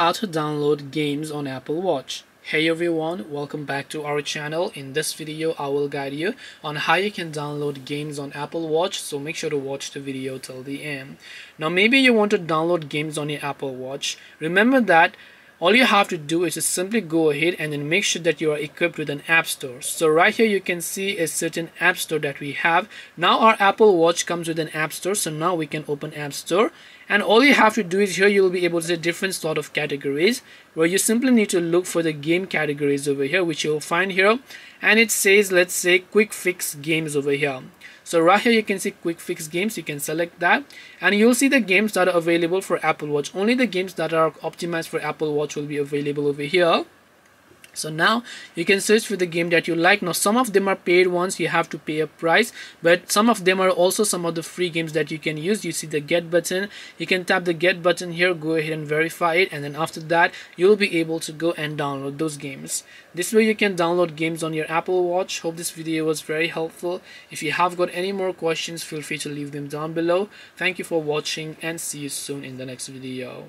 how to download games on Apple Watch. Hey everyone, welcome back to our channel. In this video, I will guide you on how you can download games on Apple Watch, so make sure to watch the video till the end. Now maybe you want to download games on your Apple Watch. Remember that all you have to do is to simply go ahead and then make sure that you are equipped with an app store. So right here you can see a certain app store that we have. Now our apple watch comes with an app store so now we can open app store. And all you have to do is here you will be able to see different sort of categories where you simply need to look for the game categories over here which you'll find here. And it says let's say quick fix games over here. So right here you can see quick fix games. You can select that. And you'll see the games that are available for apple watch. Only the games that are optimized for apple watch will be available over here. So now you can search for the game that you like. Now some of them are paid ones you have to pay a price but some of them are also some of the free games that you can use. You see the get button. You can tap the get button here go ahead and verify it and then after that you'll be able to go and download those games. This way you can download games on your apple watch. Hope this video was very helpful. If you have got any more questions feel free to leave them down below. Thank you for watching and see you soon in the next video